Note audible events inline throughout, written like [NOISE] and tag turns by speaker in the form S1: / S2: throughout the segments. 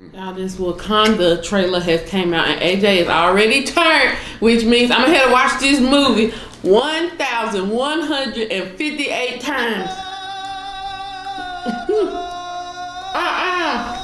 S1: Mm. Y'all, this Wakanda trailer has came out and AJ is already turned, which means I'm gonna have to watch this movie 1,158 times. [LAUGHS] uh-uh.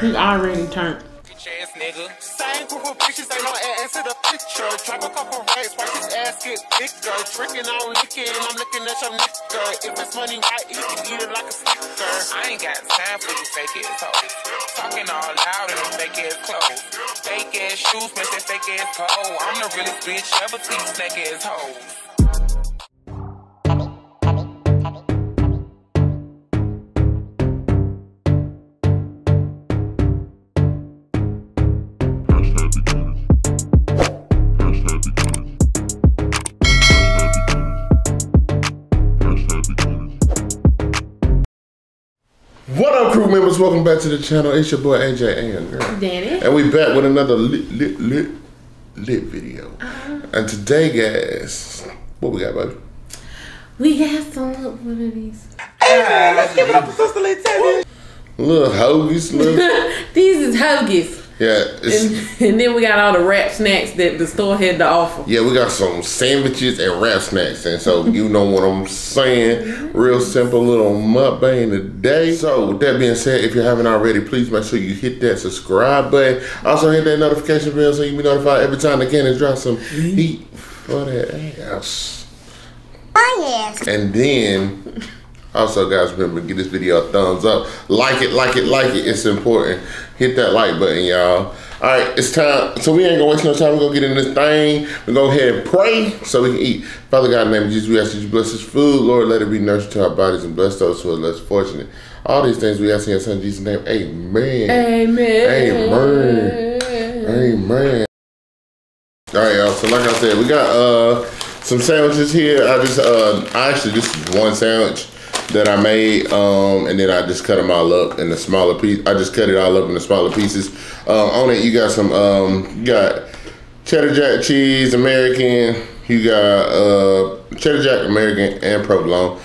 S1: He already turned.
S2: Ass nigga. Same group of bitches, ain't no ass to the picture. Drop a couple racks, watch his ass get bigger. Drinking on licking, I'm looking at your nigga. If it's money, I eat it, eat it like a sticker. I ain't got time for you fake ass hoes. Talking all loud in them fake ass clothes. Fake ass shoes, make that fake ass pole. I'm the realest bitch ever see snake ass hoes.
S3: What up, crew members? Welcome back to the channel. It's your boy AJ and girl.
S1: Danny.
S3: And we back with another lit, lit, lit, lit video. Uh-huh. And today, guys, what we got, baby?
S1: We got some look one of these.
S3: Little hoagies, little. [LAUGHS]
S1: These is hoagies.
S3: Yeah, it's,
S1: And, and then we got all the Rap Snacks that the store had to offer.
S3: yeah, we got some sandwiches and Rap Snacks. And so, you know what I'm saying. Real simple little mukbang today. So, with that being said, if you haven't already, please make sure you hit that subscribe button. Also, hit that notification bell so you be notified every time the cannons drop some heat for that ass. And then, also, guys, remember give this video a thumbs up. Like it, like it, like it. It's important. Hit that like button, y'all. All right, it's time. So we ain't gonna waste no time. We're gonna get in this thing. we're going go ahead and pray so we can eat. Father God, in the name of Jesus, we ask that you bless this food. Lord, let it be nourished to our bodies and bless those who are less fortunate. All these things we ask in your son Jesus' name. Amen.
S1: Amen.
S3: Amen. Amen. All right, y'all. So like I said, we got uh some sandwiches here. I just uh I actually this is one sandwich that I made, um, and then I just cut them all up in the smaller piece. I just cut it all up in the smaller pieces. Uh, on it, you got some um, you got cheddar jack cheese, American. You got uh cheddar jack, American, and provolone.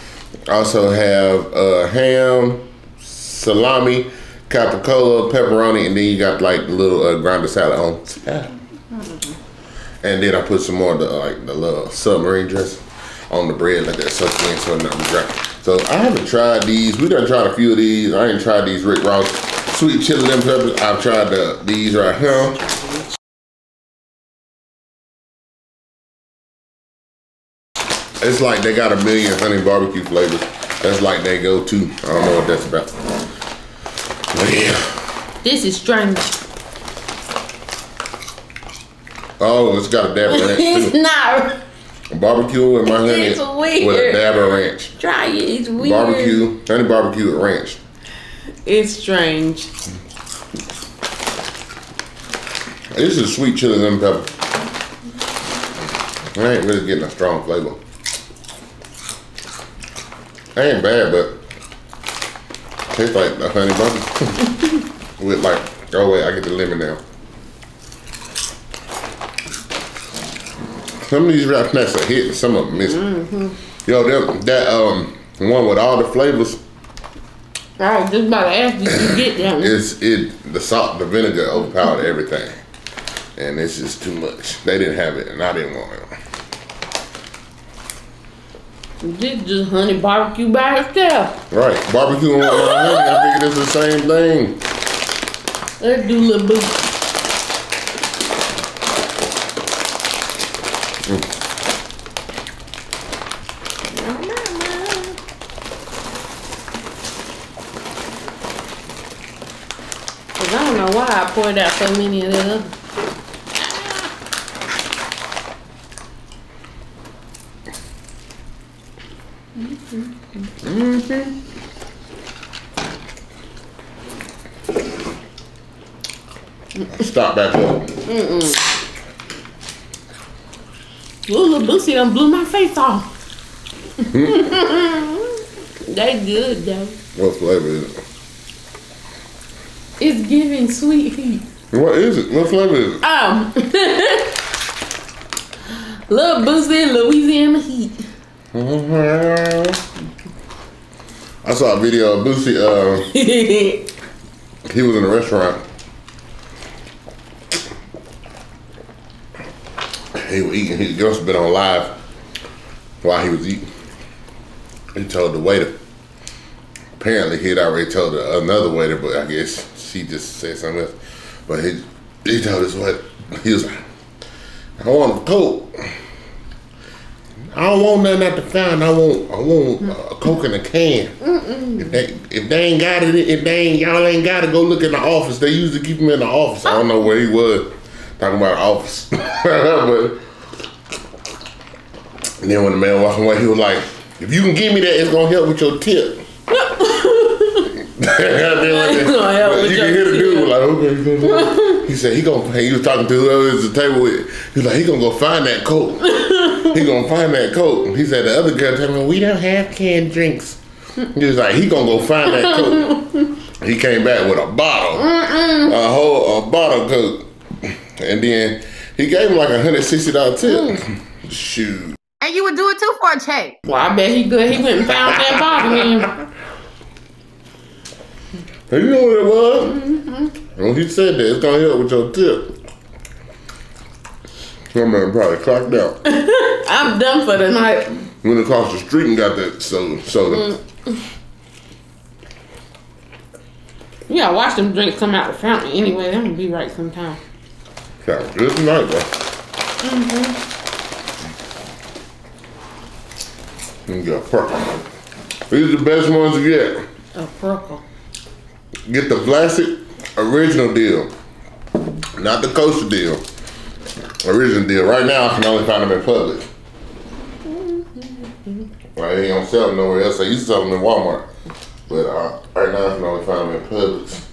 S3: Also have uh ham, salami, capicola, pepperoni, and then you got like little uh, grounded salad on top. And then I put some more of the like the little submarine dressing on the bread like that soaked in so it not dry. So I haven't tried these. We done tried a few of these. I ain't tried these Rick Ross sweet chili lemon peppers. I've tried the these right here. It's like they got a million honey barbecue flavors. That's like they go to. I don't know what that's about. But yeah.
S1: This is strange.
S3: Oh, it's got a dab of ranch [LAUGHS]
S1: It's
S3: too.
S1: not.
S3: Barbecue and my honey
S1: It's weird.
S3: with a dab of ranch.
S1: Try it. It's weird.
S3: Barbecue, honey barbecue with ranch.
S1: It's strange.
S3: This is sweet chili lemon pepper. I ain't really getting a strong flavor. Ain't bad, but tastes like the honey butter [LAUGHS] with like. Oh wait, I get the lemon now. Some of these rap snacks are hitting, some of them missing. Yo, them, that um one with all the flavors
S1: I was just about to ask you to get that one.
S3: it's it the salt, the vinegar overpowered everything, and it's just too much. They didn't have it, and I didn't want it.
S1: This just honey barbecue by itself.
S3: Right, barbecue and honey. I figured it's the same thing.
S1: Let's do a little bit. Cause I don't know why I poured out so many of them.
S3: Stop back up.
S1: Ooh, Lil Boosie done blew my face off. they good though.
S3: What flavor is it?
S1: It's giving sweet heat.
S3: What is it? What flavor is it?
S1: Um, [LAUGHS] Lil Boosie Louisiana heat.
S3: I saw a video of Boosie. Uh, [LAUGHS] he was in a restaurant. He was eating. He just been on live while he was eating. He told the waiter. Apparently, he had already told another waiter, but I guess she just said something else. But he he told this waiter, he was like, I want a coke. I don't want nothing at the fountain. I want I want a coke in a can. If they if they ain't got it, if they ain't y'all ain't got to go look in the office. They used to keep him in the office. I don't know where he was. Talking about office, [LAUGHS] but and then when the man walked away, he was like, "If you can give me that, it's gonna help with your tip." [LAUGHS] [LAUGHS]
S1: It's gonna help with
S3: you can hear the dude like, "Okay." He said he gonna. He was talking to whoever was at the table with. He was like, "He gonna go find that coke. [LAUGHS] he gonna find that coke." He said the other girl told me we don't have canned drinks. He was like, "He gonna go find that coke." He came back with a bottle, a whole a bottle coke, and then he gave him like a hundred sixty dollar tip. Mm. Shoot.
S4: And you would do it too for a check.
S1: Well, I bet he good. He went and found that [LAUGHS] bottle then.
S3: Hey, You know what it was? When he said that, it's gonna help with your tip. Some man probably clocked out. [LAUGHS]
S1: I'm done for the night.
S3: Went across the street and got that soda. soda. Mm.
S1: You gotta watch them drinks come out the fountain anyway. That would be right sometime.
S3: Sounds good tonight, though. Mm-hmm. You got purple. These are the best ones to get.
S1: A purple.
S3: Get the Vlasic original deal, not the coaster deal. Original deal. Right now, I can only find them in Publix. Right, they don't sell them nowhere else. I used to sell them in Walmart, but uh, right now I can only find them in Publix.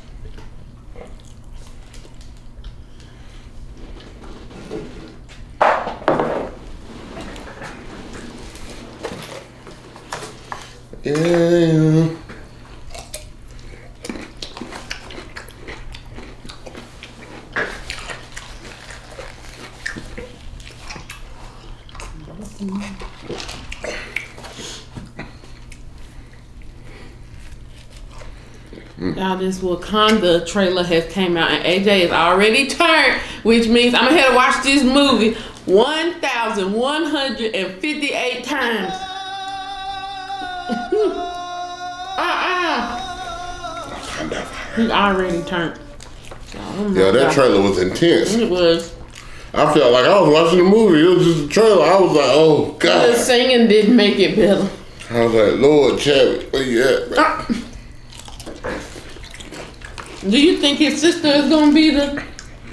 S1: Now this Wakanda trailer has came out and AJ is already turned, which means I'm gonna have to watch this movie 1,158 times. He already turned. Oh
S3: Yeah, that
S1: God.
S3: trailer was intense.
S1: It was.
S3: I felt like I was watching the movie. It was just a trailer. I was like, oh God.
S1: The singing didn't make it better.
S3: I was like, Lord Chadwick, where you at?
S1: Ah. Do you think his sister is gonna be the?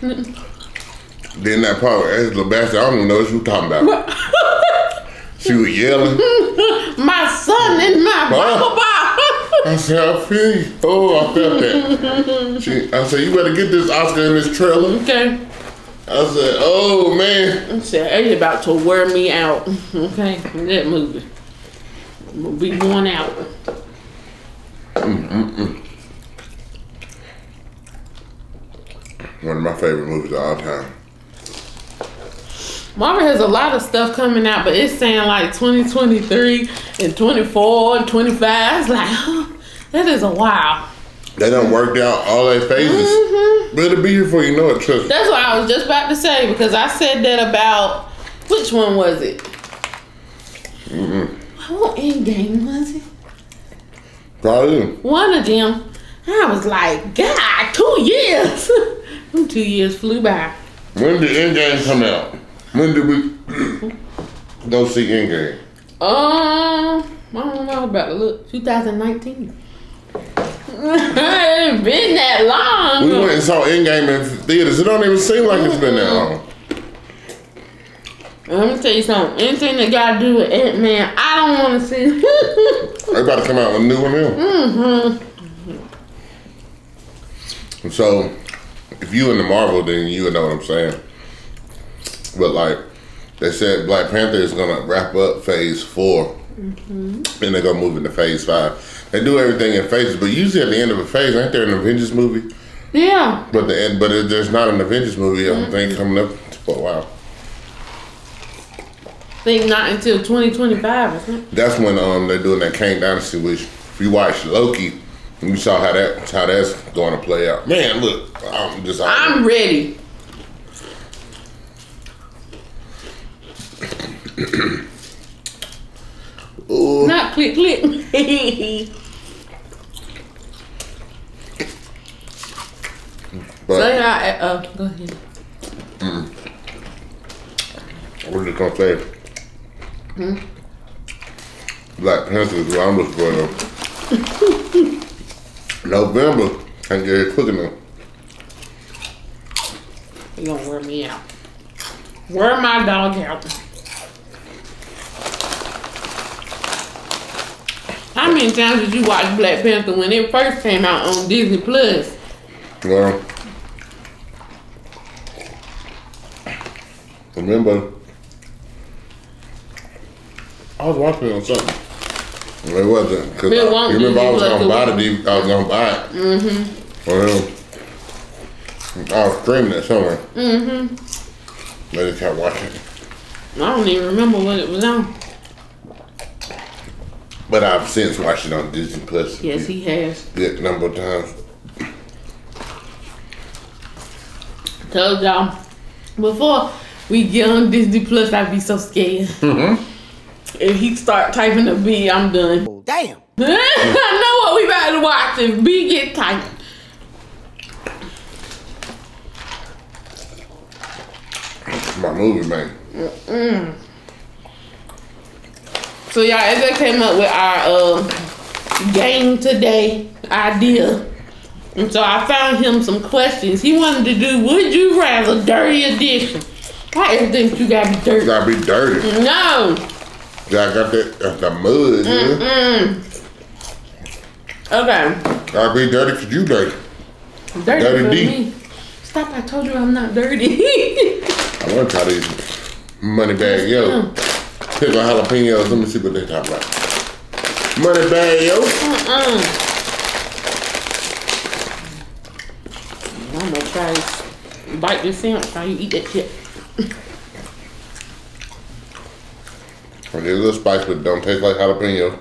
S3: Then that part with Angela Bassett, I don't even know what you talking about. she was yelling. [LAUGHS]
S1: My son and my
S3: Huh?
S1: Baba.
S3: I said, I feel you. Oh, I felt that. [LAUGHS] She, I said, you better get this Oscar in this trailer.
S1: okay.
S3: I said, oh man.
S1: I said, it's about to wear me out. Okay, that movie. We'll be going out.
S3: One of my favorite movies of all time.
S1: Marvel has a lot of stuff coming out, but it's saying like 2023 and 24 and 25. It's like, [LAUGHS] oh, that is a wow.
S3: They done worked out all their phases. Better be here for you know it, trust me.
S1: That's what I was just about to say because I said that about which one was it? Mm-hmm. What Endgame was it?
S3: Probably.
S1: One of them. I was like, God, two years. [LAUGHS] Them two years flew by.
S3: When did Endgame come out? When did we [CLEARS THROAT] go see Endgame?
S1: Um, I don't know about to look. 2019. [LAUGHS] it ain't been that long.
S3: We went and saw Endgame in theaters. It don't even seem like it's been that long.
S1: Let me tell you something. Anything that got to do with Ant Man, I don't want to see. [LAUGHS]
S3: They about to come out with a new one now. Mm-hmm. So, if you in the Marvel, then you would know what I'm saying. But like, they said Black Panther is gonna wrap up Phase 4 and they're gonna move into Phase Five. They do everything in phases, but usually at the end of a phase, ain't there an Avengers movie?
S1: yeah.
S3: But the end, but it, there's not an Avengers movie. I don't think coming up for a while.
S1: think not until 2025, isn't it?
S3: That's when um they're doing that Kang Dynasty, which if you watch Loki, You saw how that how that's going to play out. Man, look, I'm just
S1: I'm ready. [CLEARS THROAT]
S3: Ooh.
S1: Not click click.
S3: but
S1: so yeah, uh, go ahead.
S3: what is it gonna say? Black Panther is what I'm looking for. Though. November, can't get it cooking though.
S1: You gonna wear me out. Wear my dog out. How many times did you watch Black Panther when it first came out on Disney Plus?
S3: Well, remember, I was watching it on something. Well, It wasn't because
S1: It
S3: you remember I was
S1: Disney
S3: gonna buy the DVD. I was gonna buy it. Mm-hmm. Well, I was streaming it somewhere. Mm-hmm. I just kept watching it,
S1: I don't even remember what it was on.
S3: But I've since watched it on Disney Plus.
S1: Yes, he has.
S3: Good number of times.
S1: Told y'all before we get on Disney Plus, I'd be so scared. Mm-hmm. If he start typing a B, I'm done.
S2: Oh, damn. [LAUGHS]
S1: I know what we about to watch if B get typed.
S3: My movie, man.
S1: So y'all, AJ came up with our uh, game today idea. And so I found him some questions. He wanted to do Would You Rather Dirty Edition. Why everything you gotta be dirty?
S3: Gotta be dirty.
S1: No.
S3: I got that, that the mud. Yeah.
S1: Okay.
S3: Gotta be dirty because you dirty.
S1: Dirty,
S3: Dirty
S1: for
S3: D.
S1: me. Stop, I told you I'm not dirty. [LAUGHS]
S3: I want to try these Moneybagg Yo. Pick on jalapenos. Let me see what they talk about. Moneybagg Yo.
S1: uh-uh. I'm gonna try this. Bite this sandwich while you eat that shit.
S3: And There's a little spice, but it don't taste like jalapeno.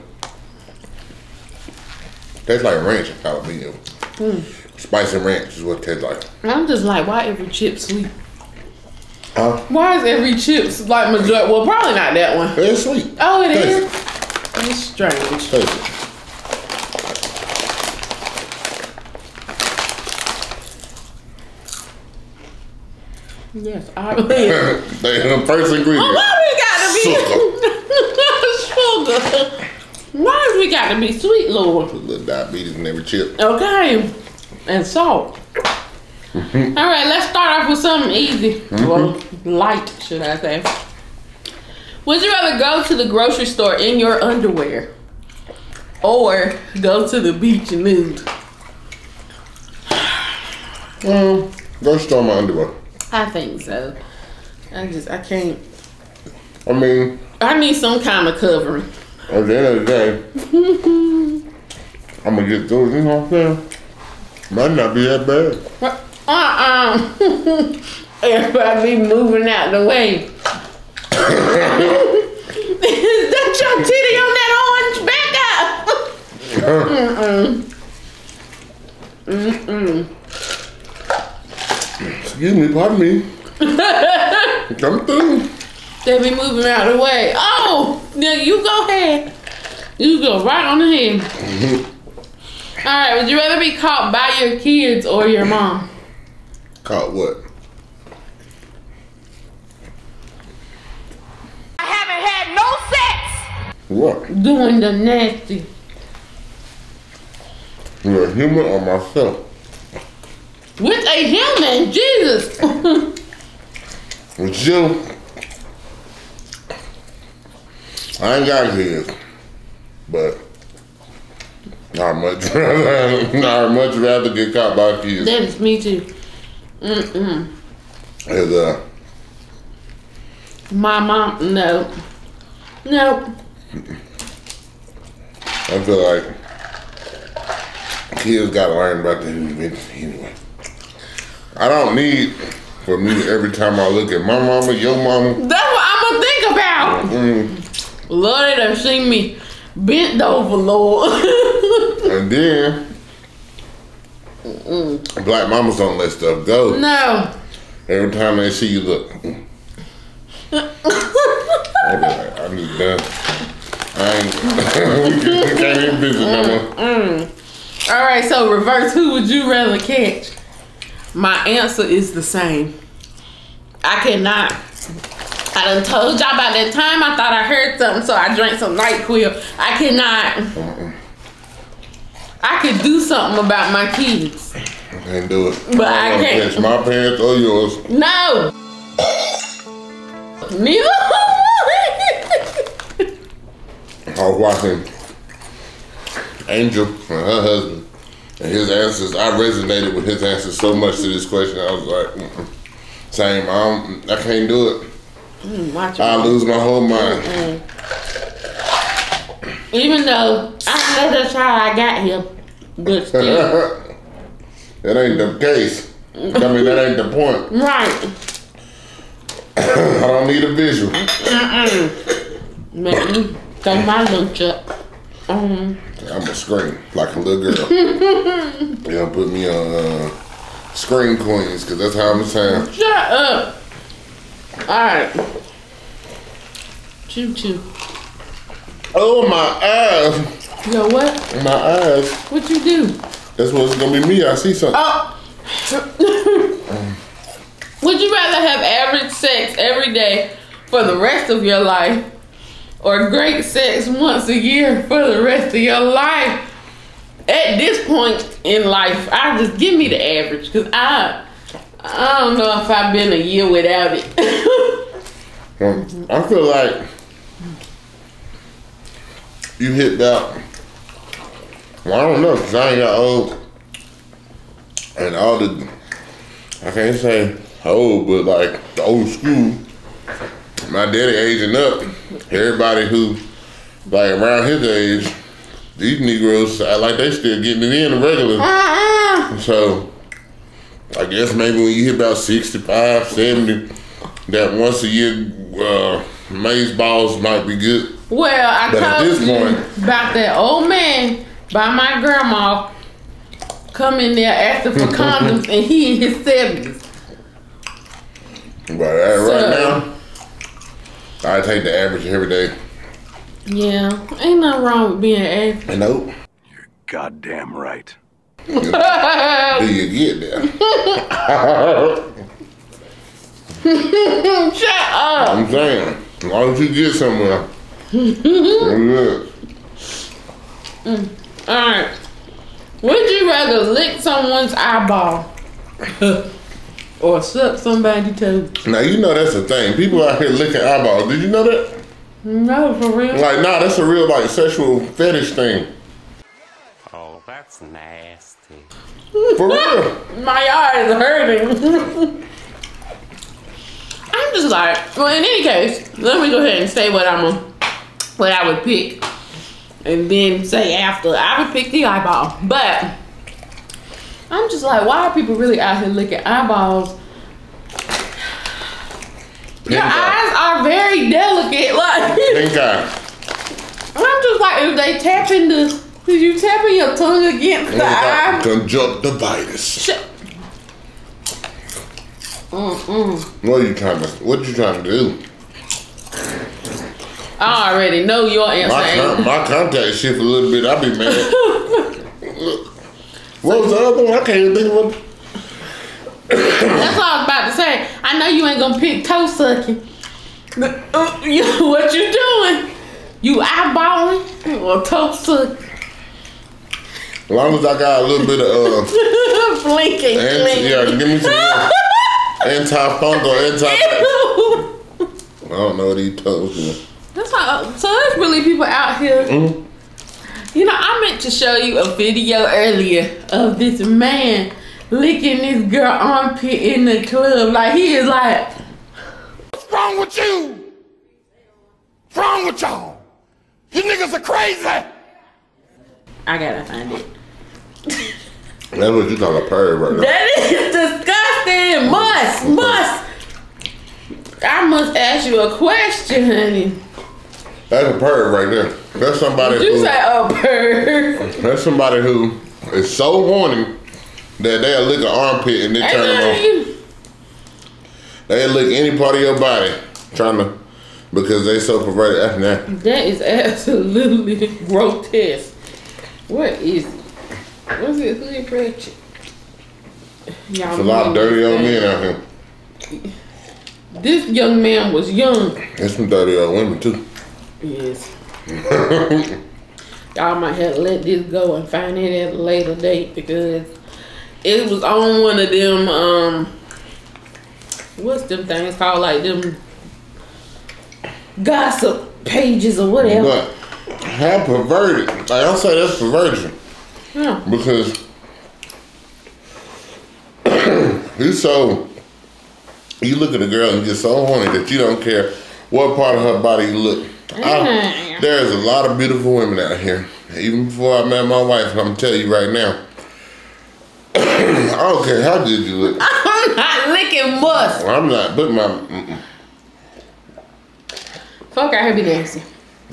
S3: Tastes like ranch and jalapeno. Hmm. Spice and ranch is what it tastes like.
S1: I'm just like, why every chip sweet?
S3: Huh?
S1: Why is every chips like majority? Well, probably not that one.
S3: It's sweet.
S1: Oh, it
S3: Taste
S1: is.
S3: it.
S1: It's strange.
S3: Taste it.
S1: Yes, I believe. [LAUGHS]
S3: they the first ingredient.
S1: Oh, why we gotta be sugar? [LAUGHS] sugar. Why we gotta be sweet, Lord?
S3: Little diabetes in every chip.
S1: Okay, and salt. [LAUGHS] All right, let's start off with something easy. Well, light, should I say? Would you rather go to the grocery store in your underwear or go to the beach nude?
S3: Um, go store my underwear.
S1: I think so. I just, I can't.
S3: I mean,
S1: I need some kind of covering.
S3: at the end of the day, [LAUGHS] I'm gonna get through it. You know what I'm saying? Might not be that bad.
S1: Uh-uh. [LAUGHS] Everybody be moving out the way. Is [LAUGHS] that your titty on that orange? Back up.
S3: Excuse me, pardon me. [LAUGHS] Come through.
S1: They be moving out of the way. Oh, now you go ahead. You go right on ahead. Mm-hmm. All right, would you rather be caught by your kids or your mom?
S3: Caught what?
S4: I haven't had no sex.
S3: What?
S1: Doing the nasty.
S3: You a human or myself?
S1: With a human, Jesus.
S3: With you, I ain't got kids, but I much [LAUGHS] rather, I much rather get caught by kids.
S1: that is me too. Mm-mm.
S3: As uh,
S1: My mom, no. No.
S3: I feel like kids gotta learn about the human anyway. I don't need for me every time I look at my mama, your mama.
S1: That's what I'm gonna think about.
S3: Mm,
S1: Lord, they done seen me bent over, Lord. [LAUGHS]
S3: and then Mm. Black mamas don't let stuff go.
S1: No.
S3: Every time they see you look. Mm. [LAUGHS] I be like, I need done. I ain't [LAUGHS] we can't even visit no more. Mm.
S1: All right, so reverse. Who would you rather catch? My answer is the same. I cannot. I done told y'all about that time I thought I heard something, so I drank some NyQuil. I cannot. I could do something about my kids.
S3: I can't do it.
S1: But I can't.
S3: catch my pants or yours.
S1: No. Neither.
S3: I was watching Angel and her husband, and his answers. I resonated with his answers so much to this question. I was like, Mm-mm. same. I, I can't do it.
S1: Mm, watch
S3: I lose my whole mind.
S1: Even though I know that's how I got here, but [LAUGHS] still,
S3: that ain't the case. I mean, that ain't the point. [LAUGHS]
S1: right? [COUGHS]
S3: I don't need a visual.
S1: Man, throw my lunch up. Um,
S3: I'm a scream like a little girl. [LAUGHS] yeah, put me on uh, Scream Queens because that's how I'm sound.
S1: shut up. All right. Choo choo.
S3: Oh my eyes,
S1: Yo, what?
S3: my eyes.
S1: What you do?
S3: That's what's gonna be me. I see something.
S1: Oh. [LAUGHS] Would you rather have average sex every day for the rest of your life or great sex once a year for the rest of your life? At this point in life, I just give me the average because I I don't know if I've been a year without it. [LAUGHS]
S3: I feel like you hit that. Well, I don't know because I ain't got old, and all the I can't say old, but like the old school. My daddy aging up. Everybody who like around his age, these Negroes act like they still getting it in the regular.
S1: uh-uh.
S3: So I guess maybe when you hit about 65, 70, that once a year uh, maze balls might be good.
S1: Well, I
S3: But
S1: told you
S3: point-
S1: about that old man by my grandma come in there asking for [LAUGHS] condoms and he in his seventies.
S3: But uh, right now, I take the average every day.
S1: Yeah, ain't nothing wrong with being average.
S3: Nope.
S5: You're Goddamn right. [LAUGHS]
S3: do you get there? [LAUGHS]
S1: Shut up.
S3: I'm saying, as long as you get somewhere, I'm.
S1: Alright. Would you rather lick someone's eyeball [LAUGHS] or suck somebody's toes?
S3: Now you know that's a thing. People out here licking eyeballs. Did you know that?
S1: No, for real.
S3: Like, nah, that's a real like sexual fetish thing.
S6: Oh, that's nasty.
S3: For real. [LAUGHS]
S1: My eyes are hurting. [LAUGHS] I'm just like, well, in any case, let me go ahead and say what I'm, what I would pick, and then say after I would pick the eyeball. But I'm just like, why are people really out here licking eyeballs? Your eyes are very delicate. Like. [LAUGHS] I'm just like, if they tap into, did you tapping your tongue against the eye?
S3: Conjunctivitis.
S1: Shut- Mm-mm.
S3: What are you trying to? What you trying to do?
S1: I already know your answer.
S3: My, con- my contact shift a little bit. I'll be mad. What was the other one? I can't even think of what.
S1: That's all I was about to say. I know you ain't gonna pick toe sucking. Uh, [LAUGHS] what you doing? You eyeballing or toe sucking?
S3: As long as I got a little bit of uh, [LAUGHS]
S1: Blinking.
S3: anti,
S1: blinking.
S3: yeah, give me some uh, [LAUGHS] antifungal, anti. I don't know what these toes do.
S1: That's how, uh, so there's really people out here. Mm-hmm. You know, I meant to show you a video earlier of this man licking this girl armpit in the club. Like he is like,
S2: What's wrong with you? What's wrong with y'all? You niggas are crazy.
S1: I gotta find it.
S3: That's what you call a perv right now.
S1: That is disgusting. Must, must. I must ask you a question, honey.
S3: That's a perv right there. That's somebody
S1: You
S3: who.
S1: say a bird.
S3: That's somebody who is so horny that they'll lick an armpit and then turn them on. They'll lick any part of your body trying to because they so perverted. That's nasty.
S1: That is absolutely [LAUGHS] grotesque. What is it? What's it? Hood ratchet? Y'all
S3: It's a lot of dirty old men out here.
S1: This young man was young.
S3: There's some dirty old women too.
S1: Yes. [LAUGHS] Y'all might have to let this go and find it at a later date because it was on one of them um what's them things called like them gossip pages or whatever.
S3: But how perverted? Like, I don't say that's perversion
S1: Yeah.
S3: because [CLEARS THROAT] he's so. You look at a girl and you're so horny that you don't care what part of her body you look. Oh, I, there's a lot of beautiful women out here. Even before I met my wife, I'm gonna tell you right now. [COUGHS] I don't care how good you look. [LAUGHS]
S1: I'm not licking must.
S3: I'm not, but my mm-mm.
S1: Fuck I be nasty.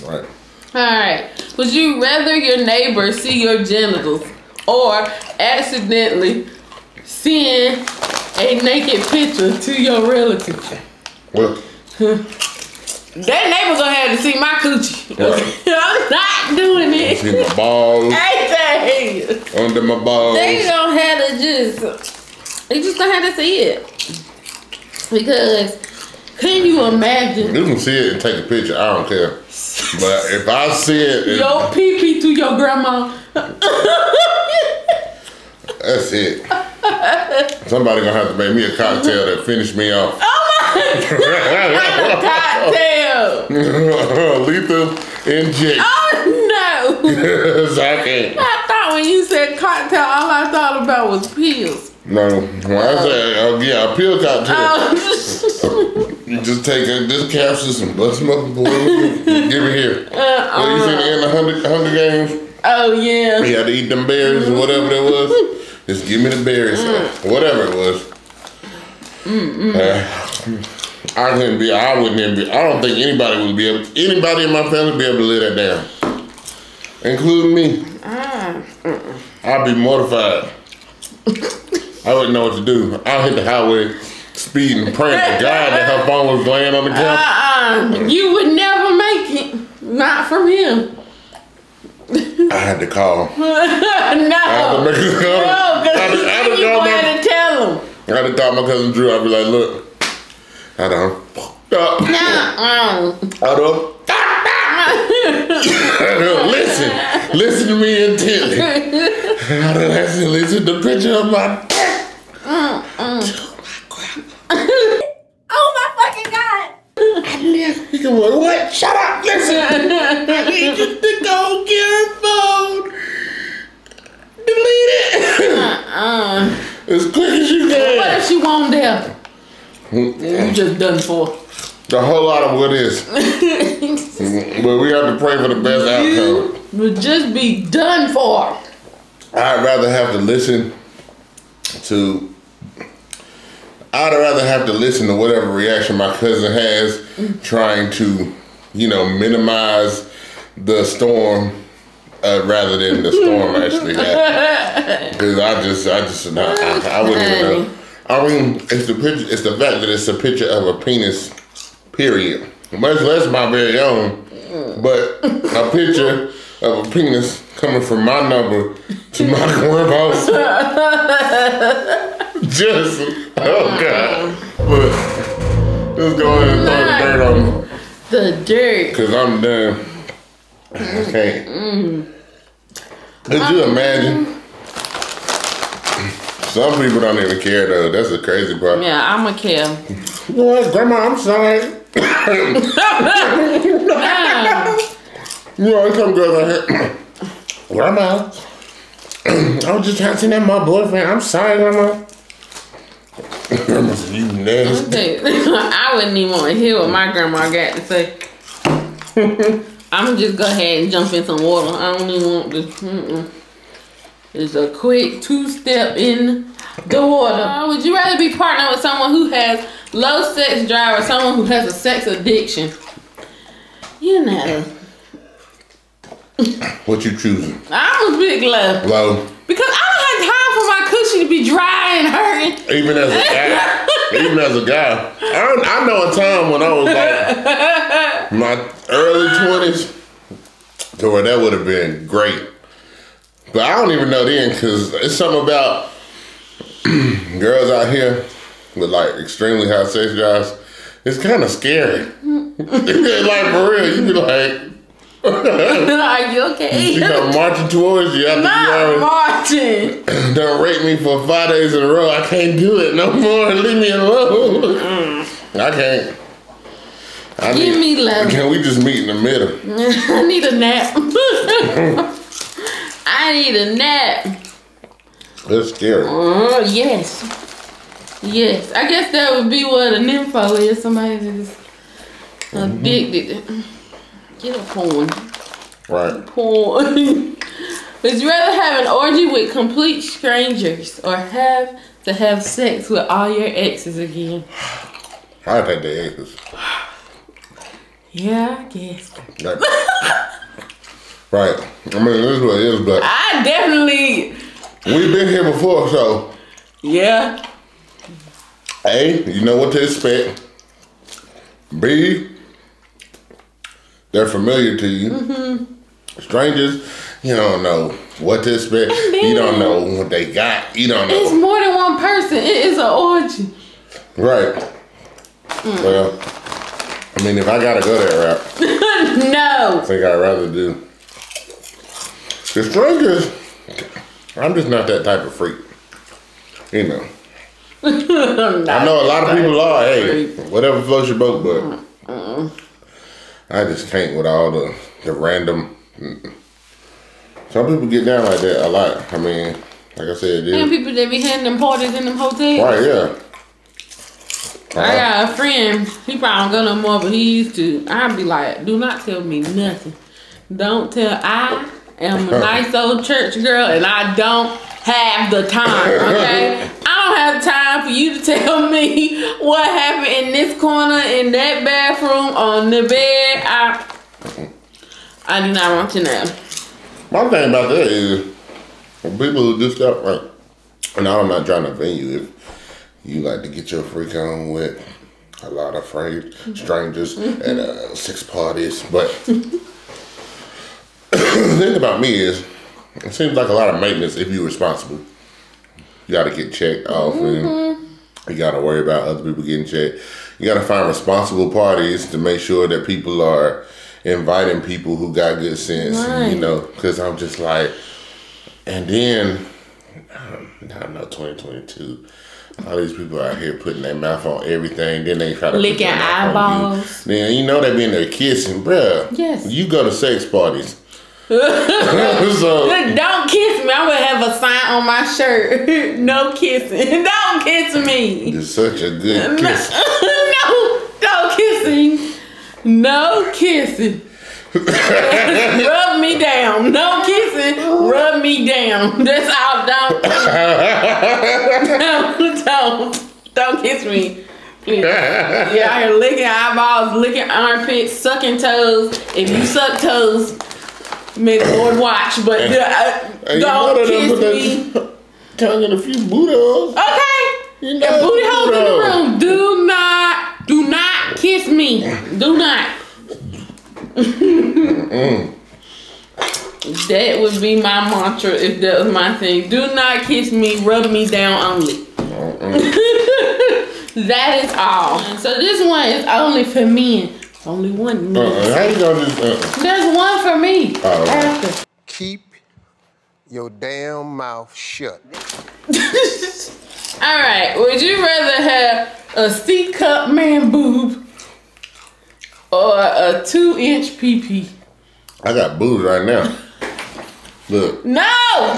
S3: right.
S1: Alright. Would you rather your neighbor see your genitals or accidentally send a naked picture to your relative?
S3: Well,
S1: That neighbor gonna have to see my coochie. [LAUGHS]
S3: Right.
S1: I'm not doing it.
S3: see my balls
S1: AJ.
S3: under my balls.
S1: They gonna have to just they just gonna have to see it. Because can you imagine
S3: You can see it and take a picture. I don't care. But if I see it, it-
S1: your pee pee to your grandma? [LAUGHS]
S3: that's it. Somebody gonna have to make me a cocktail that finish me off. Oh my! [LAUGHS]
S1: cocktail. [LAUGHS]
S3: Lethal injection.
S1: Oh no.
S3: Yes, [LAUGHS] I can.
S1: I thought when you said cocktail, all I thought about was pills.
S3: No, when I say, oh yeah, a pill cocktail.
S1: Oh,
S3: You just take a, this capsules and bust them up and boil them. Give it here. Well, you uh, uh-huh. seen it in the Hunger, Hunger Games?
S1: oh yeah.
S3: You had to eat them berries or whatever that was. Just give me the berries, whatever it was. Uh, I couldn't be. I wouldn't even be. I don't think anybody would be able. Anybody in my family would be able to live that down, including me. I'd be mortified. I wouldn't know what to do. I'd hit the highway, speeding, praying to God that her phone was laying on the counter.
S1: Uh-uh. You would never make it. Not from him.
S3: I had to call. [LAUGHS]
S1: no.
S3: I had to make a call. [LAUGHS]
S1: No,
S3: I had to- I had to
S1: because you
S3: call my-
S1: to tell him.
S3: I had to call my cousin Drew. I'd be like, look, I don't. Uh,
S1: Uh-uh.
S3: I don't. [LAUGHS] listen, listen to me intently. I don't listen, listen to the picture of my.
S4: Oh my fucking god!
S3: You can what? What? Shut up! Listen, I need you to go get her phone. Delete it
S1: Uh-uh.
S3: as quick as you can.
S1: What if she won't there? You just done for.
S3: The whole lot of what is, [LAUGHS] but we have to pray for the best outcome.
S1: You would just be done for.
S3: I'd rather have to listen to. I'd rather have to listen to whatever reaction my cousin has, trying to, you know, minimize the storm, uh, rather than the storm [LAUGHS] actually happening. Because I just, I just, I, I, I wouldn't even know. I mean, it's the picture. It's the fact that it's a picture of a penis. Period. Much less my very own, but a picture of a penis coming from my number to my [LAUGHS] grandma's. [LAUGHS] [LAUGHS] Just, oh god. But let's go ahead and throw the dirt on me,
S1: The dirt.
S3: cause I'm done. I mm-hmm. can't. Mm-hmm. Could you um, imagine? Some people don't even care though. That's the crazy part.
S1: Yeah, I'm a kill.
S3: You know what, Grandma? I'm sorry. [LAUGHS] [LAUGHS] You know, some girls out here. Grandma, [CLEARS THROAT] I was just trying to send that my boyfriend. I'm sorry, Grandma. Grandma said, you nasty.
S1: I wouldn't even want to hear what my grandma got to say. [LAUGHS] I'm gonna just go ahead and jump in some water. I don't even want this. Mm-mm. It's a quick two step in the water. Uh, would you rather be partnered with someone who has low sex drive or someone who has a sex addiction? You know,
S3: What you choosing?
S1: I'm a big love.
S3: Low.
S1: Because I don't have time my coochie to be dry and hurting.
S3: Even as a guy, [LAUGHS] even as a guy, I, I know a time when I was like my early twenties, to where that would have been great. But I don't even know then because it's something about [CLEARS THROAT] girls out here with like extremely high sex drives. It's kind of scary. [LAUGHS] like for real, you be like, [LAUGHS]
S1: Are you okay?
S3: you know, marching towards you after you
S1: Not marching. [CLEARS THROAT]
S3: Don't rape me for five days in a row. I can't do it no more. [LAUGHS] Leave me alone. I can't. I
S1: Give me love.
S3: Can we just meet in the middle? [LAUGHS]
S1: I need a nap. I need a nap.
S3: That's scary.
S1: Oh, yes. Yes. I guess that would be what a nympho is. Somebody that's mm-hmm. addicted. Get a porn.
S3: Right.
S1: Porn. [LAUGHS] Would you rather have an orgy with complete strangers or have to have sex with all your exes again?
S3: I take the exes. [SIGHS]
S1: Yeah, I guess.
S3: Like- right. I mean, this is what it is, but
S1: I definitely,
S3: we've been here before, so
S1: yeah.
S3: A, you know what to expect. B, they're familiar to you.
S1: Mm-hmm.
S3: Strangers, you don't know what to expect. You don't know what they got. You don't know.
S1: It's more than one person. It is an orgy.
S3: Right.
S1: Mm.
S3: Well, I mean, if I gotta go that route, [LAUGHS]
S1: No.
S3: I think I'd rather do. The strangers, I'm just not that type of freak. You know. [LAUGHS] I know a lot of people are. Hey, whatever floats your boat, but I just can't with all the the random. Some people get down like that a lot. I mean, like I said,
S1: And
S3: yeah.
S1: people that be having them parties in them hotels.
S3: right, yeah.
S1: I uh-huh. got a friend. He probably don't go no more, but he used to. I'd be like, "Do not tell me nothing. Don't tell. I am a nice old church girl, and I don't have the time. Okay, [LAUGHS] I don't have time for you to tell me what happened in this corner, in that bathroom, on the bed. I, I do not want to know.
S3: My thing about that is when people who do stuff like, and I'm not trying to offend you if you like to get your freak on with a lot of friends, strangers at uh, sex parties, but [LAUGHS] the [CLEARS THROAT] thing about me is, it seems like a lot of maintenance if you're responsible. You got to get checked off, and mm-hmm. you got to worry about other people getting checked. You got to find responsible parties to make sure that people are inviting people who got good sense.
S1: Right.
S3: You know, because I'm just like, and then I don't know, 2022. All these people out here putting their mouth on everything, then they try to
S1: Licking
S3: you.
S1: eyeballs.
S3: Then you know they be in there kissing, bruh.
S1: Yes.
S3: You go to sex parties. [LAUGHS] so
S1: Don't kiss me. I'm gonna have a sign on my shirt. [LAUGHS] no kissing. [LAUGHS] Don't kiss me.
S3: it's such a good kiss.
S1: no, no kissing. No kissing. rub me down. No kissing. Rub me down. That's all. Don't. don't. Don't, don't kiss me. Please. Yeah, out here licking eyeballs, licking armpits, sucking toes. If you suck toes, may the Lord watch. But uh, don't kiss me.
S3: tongue a few booty holes.
S1: Okay.
S3: You know
S1: booty holes in the room. Do not, do not kiss me. Do not. that would be my mantra if that was my thing. Do not kiss me. Rub me down only. [LAUGHS] that is all. So this one is only for men. Only one
S3: Uh-uh. How you gonna just? Uh-uh.
S1: There's one for me.
S3: Oh.
S1: After.
S7: Keep your damn mouth shut. [LAUGHS]
S1: All right. Would you rather have a C cup man boob or a two inch PP?
S3: I got boobs right now. Look,
S1: No. [LAUGHS] [LAUGHS]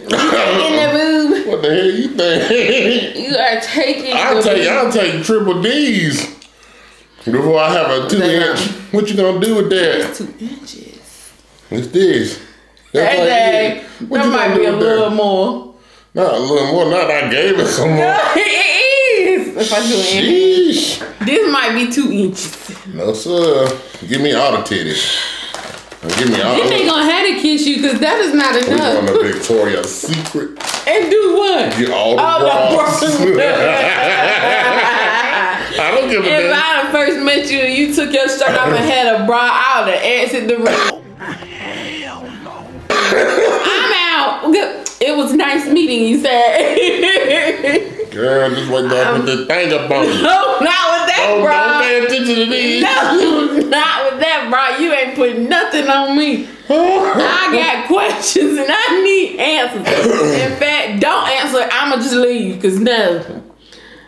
S1: you taking the boob.
S3: What the hell you think?
S1: You are taking.
S3: I'll take. I'll take triple D's before I have a two inch. What you gonna do with that?
S1: Two inches.
S3: It's this. That's
S1: Hey,
S3: all it
S1: Dave.
S3: What
S1: that
S3: you
S1: might be a little
S3: that?
S1: more.
S3: Not a little more. Not I gave it some more. [LAUGHS]
S1: it is. If I do
S3: Sheesh.
S1: this might be two inches.
S3: No sir. Give me all the titties. Give me all.
S1: Then they gonna have to kiss you because that is not enough.
S3: We going
S1: enough.
S3: to Victoria's Secret.
S1: And do what?
S3: Get all the
S1: All
S3: bras.
S1: the [LAUGHS]
S3: I don't give a
S1: If
S3: damn.
S1: I had first met you and you took your shirt off and had a bra, I would have answered the room. I'm out. It was nice meeting you, said.
S3: Girl, just wait till I put the thing up on you. [LAUGHS]
S1: no, not with that
S3: Oh,
S1: bra.
S3: don't pay attention to these.
S1: No, not with that, bro. You ain't putting nothing on me. I got [LAUGHS] questions and I need answers. In fact, don't answer. I'ma just leave because no.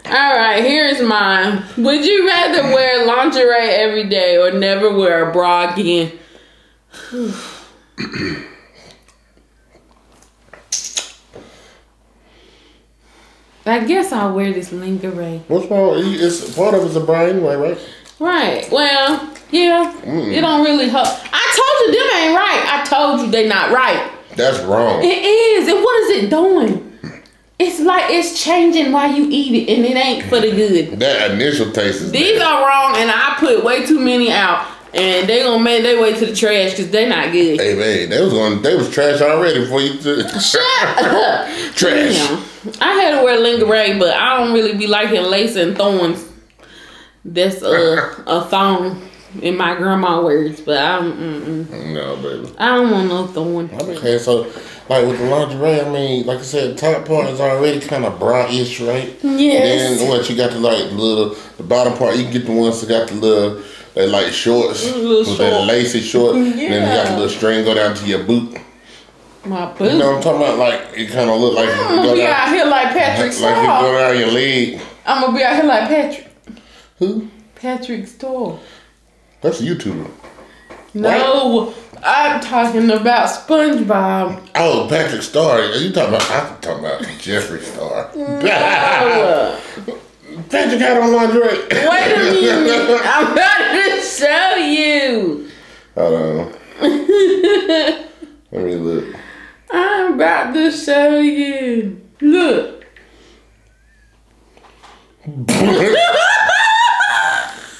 S1: All right, here's mine. Would you rather wear lingerie every day or never wear a bra again? [CLEARS THROAT] I guess I'll wear this lingerie.
S3: What's wrong? It's part of it's a bra anyway, right?
S1: Right. Well, yeah. It don't really help. I told you them ain't right. I told you they not right.
S3: That's wrong.
S1: It is. And what is it doing? It's like it's changing while you eat it, and it ain't for the good.
S3: That initial taste is
S1: These
S3: bad.
S1: are wrong, and I put way too many out, and they gonna make their way to the trash because they not good.
S3: Hey man, they was going. They was trash already before you took
S1: Shut up. [LAUGHS]
S3: trash.
S1: Damn. I had to wear lingerie, but I don't really be liking lace and thorns. That's uh, [LAUGHS] a thong, in my grandma words, but I'm. Mm-mm.
S3: No, baby.
S1: I don't want no thorn.
S3: Okay, so like with the lingerie, I mean, like I said, the top part is already kind of bra-ish, right?
S1: Yes.
S3: Then what you got the like little the bottom part, you can get the ones that got the little they like shorts
S1: Little
S3: with that
S1: short.
S3: lacy short, and then you got
S1: Yeah.
S3: the little string go down to your boot.
S1: My boo.
S3: You know what I'm talking about? Like it kind of look like
S1: I'm gonna be
S3: down,
S1: out here like Patrick Star.
S3: like you go mm, [LAUGHS]
S1: Star.
S3: down your leg.
S1: I'm gonna be out here like Patrick.
S3: Who?
S1: Patrick Star.
S3: That's a YouTuber.
S1: No, I'm talking about SpongeBob.
S3: Oh, Patrick Star. Are you talking about? I'm talking about Jeffree Star.
S1: Oh, mm. [LAUGHS]
S3: Patrick had on lingerie.
S1: wait a minute. [LAUGHS] I'm about to show you.
S3: Hold on. Let me look.
S1: I'm about to show you. Look. [LAUGHS]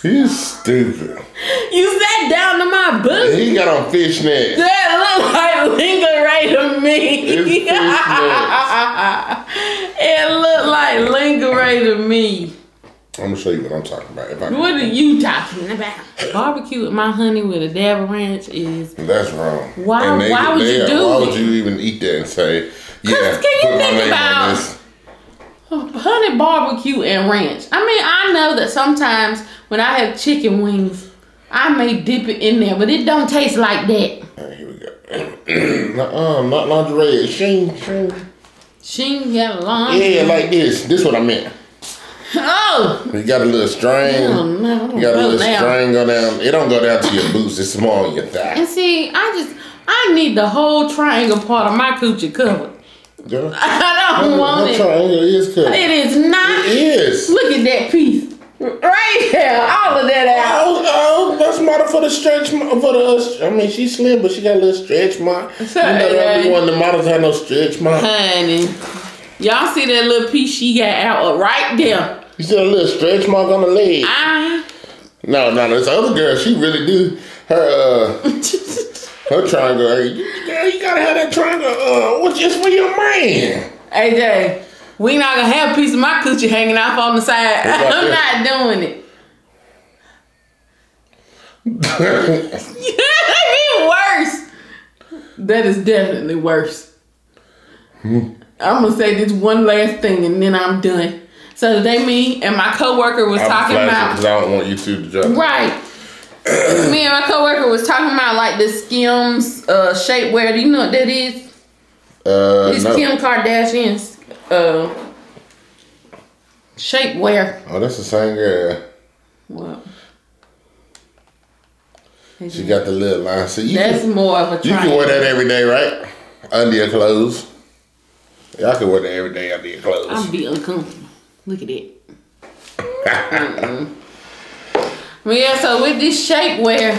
S3: He's stupid.
S1: You sat down to my boot.
S3: He got on fishnet.
S1: That look like lingerie to me.
S3: It's [LAUGHS]
S1: it look like lingerie to me.
S3: I'm gonna show you what I'm talking about. If I
S1: What are you talking about? Barbecue with my honey with a dab of ranch is.
S3: That's wrong.
S1: Why-
S3: And
S1: why would you do
S3: Why
S1: it?
S3: would you even eat that and say, yeah,
S1: can you think about- honey barbecue and ranch. I mean, I know that sometimes when I have chicken wings, I may dip it in there, but it don't taste like that.
S3: Right, here we go. [CLEARS THROAT] uh, not lingerie. Sheen.
S1: She ain't got a long.
S3: Yeah, like this. This what I meant.
S1: Oh,
S3: You got a little string.
S1: oh no!
S3: You got a little
S1: now.
S3: string go down. It don't go down to your boots. It's small on your thigh.
S1: And see, I just I need the whole triangle part of my coochie covered.
S3: Girl, [LAUGHS]
S1: I don't want it.
S3: triangle is covered.
S1: It is not.
S3: It is.
S1: Look at that piece right there. All of that out.
S3: Oh, oh, that's model for the stretch. For the, uh, I mean, she's slim, but she got a little stretch mark. You know, that
S1: Hey.
S3: one of the models have no stretch mark.
S1: Honey, y'all see that little piece she got out right there?
S3: You see a little stretch mark on the leg.
S1: I.
S3: No, no, this other girl, she really do. Her, uh, [LAUGHS] her triangle. Girl, you gotta have that triangle. Uh, what's just for your man?
S1: AJ, we not gonna have a piece of my coochie hanging off on the side. I'm
S3: this?
S1: not doing it. [LAUGHS] [LAUGHS] Even worse. That is definitely worse.
S3: Hmm.
S1: I'm gonna say this one last thing and then I'm done. So they me and my coworker was
S3: I'm
S1: talking about
S3: because I don't want you to drop.
S1: right. [CLEARS THROAT] me and my coworker was talking about like the Skims uh, shapewear. Do you know what that is?
S3: Uh,
S1: It's
S3: no.
S1: Kim Kardashian's uh, shapewear.
S3: Oh, that's the same girl.
S1: What?
S3: She got the little line. So you
S1: That's
S3: can,
S1: more of a
S3: you can wear that every day, right? Under your clothes. Y'all can wear that every day under your clothes.
S1: I'd be uncomfortable. Look at it. Well, [LAUGHS] yeah, so with this shapewear,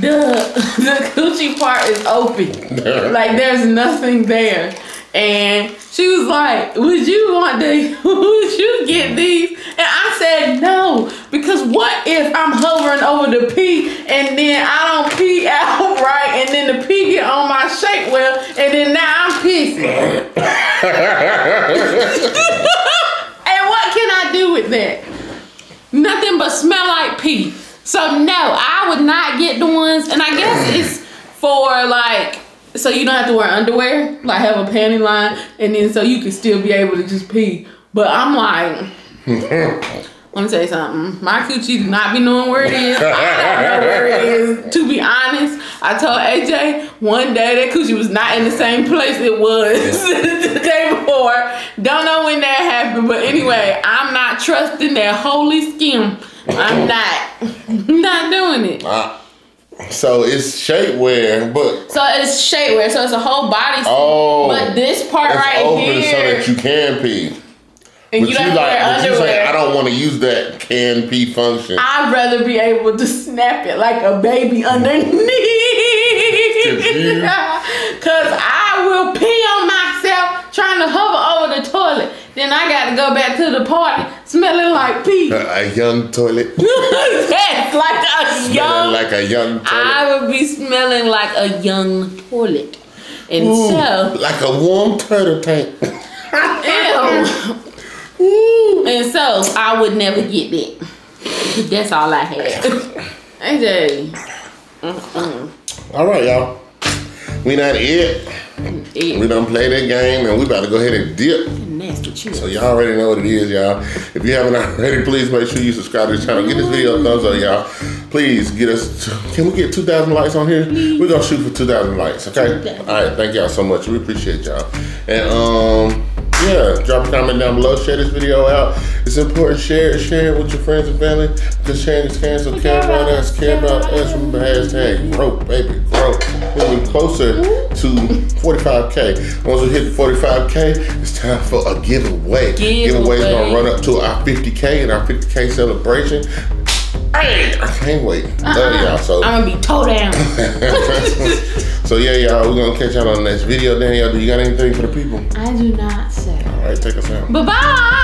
S1: the [LAUGHS] the coochie part is open. like there's nothing there. And she was like, Would you want to [LAUGHS] would you get these? And I said no, Because what if I'm hovering over the pee and then I don't pee [LAUGHS] out right and then the pee get on my shapewear and then now I'm pissing. [LAUGHS] and what can I do with that? Nothing but smell like pee. So no, I would not get the ones, and I guess it's for like so you don't have to wear underwear, like have a panty line, and then so you can still be able to just pee. But I'm like, [LAUGHS] let me tell you something. My coochie do not be knowing where it is. I don't know where it is. To be honest, I told AJ one day that coochie was not in the same place it was [LAUGHS] the day before. Don't know when that happened, but anyway, I'm not trusting that holy skin. I'm not, [LAUGHS] not doing it.
S3: Uh, So it's shapewear, but
S1: So it's shapewear, so it's a whole body. suit.
S3: Oh.
S1: but this part right
S3: open
S1: here,
S3: so that you can pee.
S1: and
S3: But
S1: you
S3: you, like,
S1: wear
S3: but you say I don't want to use that can pee function.
S1: I'd rather be able to snap it like a baby mm.
S3: underneath. [LAUGHS]
S1: Cause I will pee on myself trying to hover over the toilet. Then I gotta go back to the party smelling like pee.
S3: a young toilet, [LAUGHS]
S1: yes, like a
S3: smelling
S1: young.
S3: like a young toilet,
S1: I would be smelling like a young toilet. And
S3: Ooh,
S1: so,
S3: like a warm turtle tank. [LAUGHS]
S1: ew. And so, I would never get that. That's all I had. [LAUGHS] AJ.
S3: All right, y'all. We not it. We
S1: Ew.
S3: done play that game, and we about to go ahead and dip. So y'all already know what it is, y'all. If you haven't already, please make sure you subscribe to this channel. Get this video a thumbs up, y'all. Please get us. Can we get 2,000 likes on here? We're gonna shoot for 2,000 likes, okay?
S1: 2,000.
S3: All right, thank y'all so much. We appreciate y'all. And um, yeah, drop a comment down below. Share this video out. It's important. Share it. Share it with your friends and family. Because sharing is caring. So care about us. Care about us. Remember hashtag grow, baby, grow. Moving closer mm-hmm. to 45k. Once we hit 45k, it's time for a giveaway.
S1: Giveaway.
S3: Giveaway's gonna run up to our 50k and our 50k celebration. Hey, I can't wait. Love uh-uh. y'all. So.
S1: I'm gonna be toe down. [LAUGHS]
S3: So yeah, y'all, we're gonna catch y'all on the next video. Danielle, do you got anything for the people?
S1: I do not say.
S3: All right, take us out.
S1: Bye bye.